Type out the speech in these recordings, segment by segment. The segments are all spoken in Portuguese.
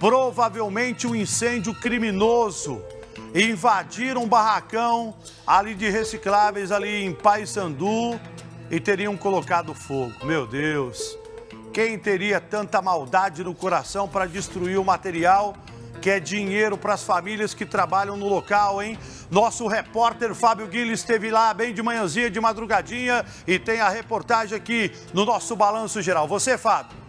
provavelmente um incêndio criminoso. Invadiram um barracão ali de recicláveis ali em Paysandu e teriam colocado fogo. Meu Deus, quem teria tanta maldade no coração para destruir o material que é dinheiro para as famílias que trabalham no local, hein? Nosso repórter Fábio Guilherme esteve lá bem de manhãzinha, de madrugadinha e tem a reportagem aqui no nosso balanço geral. Você, Fábio?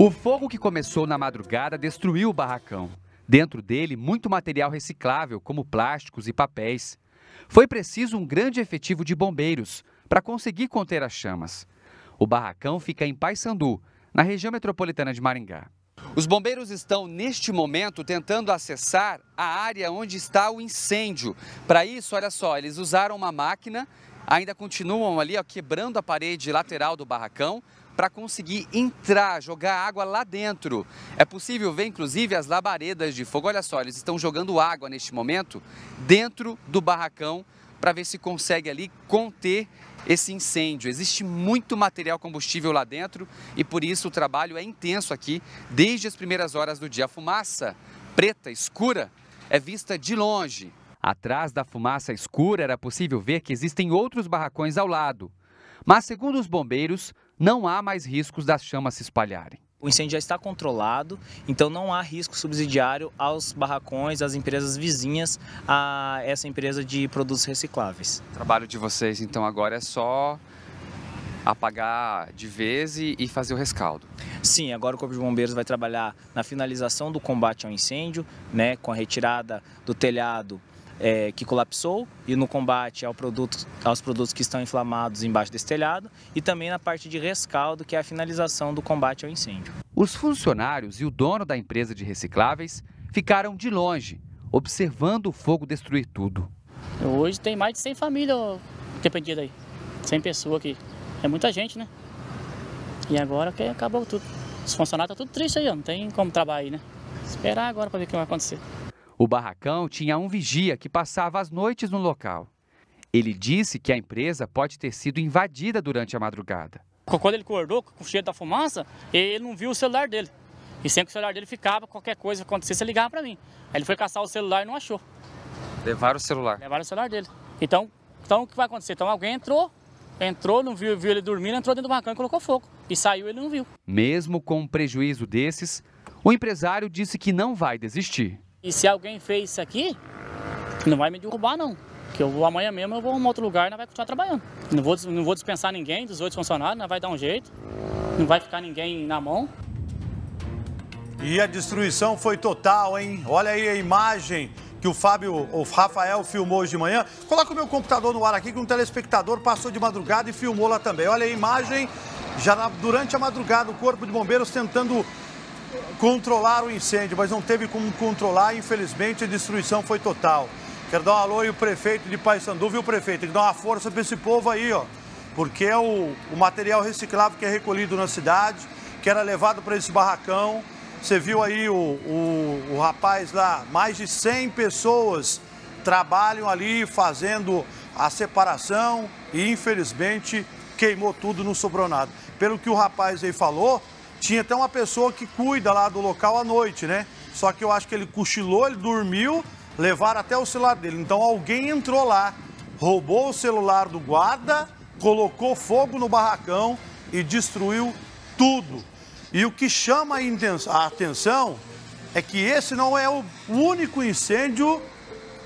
O fogo que começou na madrugada destruiu o barracão. Dentro dele, muito material reciclável, como plásticos e papéis. Foi preciso um grande efetivo de bombeiros para conseguir conter as chamas. O barracão fica em Paysandu, na região metropolitana de Maringá. Os bombeiros estão, neste momento, tentando acessar a área onde está o incêndio. Para isso, olha só, eles usaram uma máquina, ainda continuam ali ó, quebrando a parede lateral do barracão para conseguir entrar, jogar água lá dentro. É possível ver, inclusive, as labaredas de fogo. Olha só, eles estão jogando água neste momento dentro do barracão para ver se consegue ali conter esse incêndio. Existe muito material combustível lá dentro e por isso o trabalho é intenso aqui desde as primeiras horas do dia. A fumaça preta, escura, é vista de longe. Atrás da fumaça escura era possível ver que existem outros barracões ao lado. Mas, segundo os bombeiros, não há mais riscos das chamas se espalharem. O incêndio já está controlado, então não há risco subsidiário aos barracões, às empresas vizinhas a essa empresa de produtos recicláveis. O trabalho de vocês, então, agora é só apagar de vez e fazer o rescaldo. Sim, agora o Corpo de Bombeiros vai trabalhar na finalização do combate ao incêndio, né, com a retirada do telhado é, que colapsou e no combate ao produto, aos produtos que estão inflamados embaixo desse telhado e também na parte de rescaldo, que é a finalização do combate ao incêndio. Os funcionários e o dono da empresa de recicláveis ficaram de longe, observando o fogo destruir tudo. Hoje tem mais de 100 famílias dependidas aí, 100 pessoas aqui. É muita gente, né? E agora que acabou tudo. Os funcionários estão tudo tristes aí, ó. não tem como trabalhar aí, né? Esperar agora para ver o que vai acontecer. O barracão tinha um vigia que passava as noites no local. Ele disse que a empresa pode ter sido invadida durante a madrugada. Quando ele acordou com o cheiro da fumaça, ele não viu o celular dele. E sempre que o celular dele ficava, qualquer coisa acontecesse, ele ligava para mim. Aí ele foi caçar o celular e não achou. Levaram o celular? Levaram o celular dele. Então, então o que vai acontecer? Então alguém entrou, entrou, não viu, viu ele dormindo, entrou dentro do barracão e colocou fogo. E saiu ele não viu. Mesmo com um prejuízo desses, o empresário disse que não vai desistir. E se alguém fez isso aqui, não vai me derrubar não. Que eu vou amanhã mesmo, eu vou em outro lugar e vai continuar trabalhando. Não vou, não vou dispensar ninguém dos outros funcionários, não vai dar um jeito. Não vai ficar ninguém na mão. E a destruição foi total, hein? Olha aí a imagem que o Fábio, o Rafael filmou hoje de manhã. Coloca o meu computador no ar aqui que um telespectador passou de madrugada e filmou lá também. Olha a imagem, já durante a madrugada, o Corpo de Bombeiros tentando controlar o incêndio, mas não teve como controlar, infelizmente a destruição foi total. Quero dar um alô e o prefeito de Paysandu, viu, prefeito? Tem que dar uma força para esse povo aí, ó. Porque é o, o material reciclável que é recolhido na cidade, que era levado para esse barracão. Você viu aí o, o, o rapaz lá, mais de 100 pessoas trabalham ali fazendo a separação e infelizmente queimou tudo, não sobrou nada. Pelo que o rapaz aí falou, tinha até uma pessoa que cuida lá do local à noite, né? Só que eu acho que ele cochilou, ele dormiu, levaram até o celular dele. Então alguém entrou lá, roubou o celular do guarda, colocou fogo no barracão e destruiu tudo. E o que chama a atenção é que esse não é o único incêndio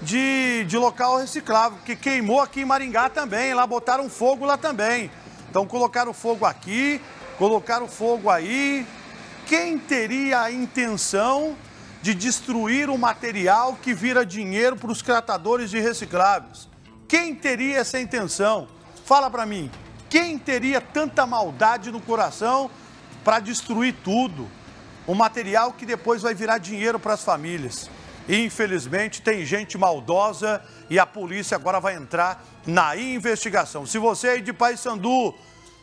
de, de local reciclável, que queimou aqui em Maringá também, lá botaram fogo lá também. Então colocaram fogo aqui, colocaram fogo aí. Quem teria a intenção de destruir o material que vira dinheiro para os tratadores de recicláveis? Quem teria essa intenção? Fala para mim. Quem teria tanta maldade no coração para destruir tudo? Um material que depois vai virar dinheiro para as famílias. Infelizmente, tem gente maldosa e a polícia agora vai entrar na investigação. Se você é de Paysandu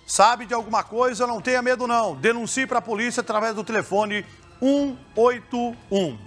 Sabe de alguma coisa? Não tenha medo não. Denuncie para a polícia através do telefone 181.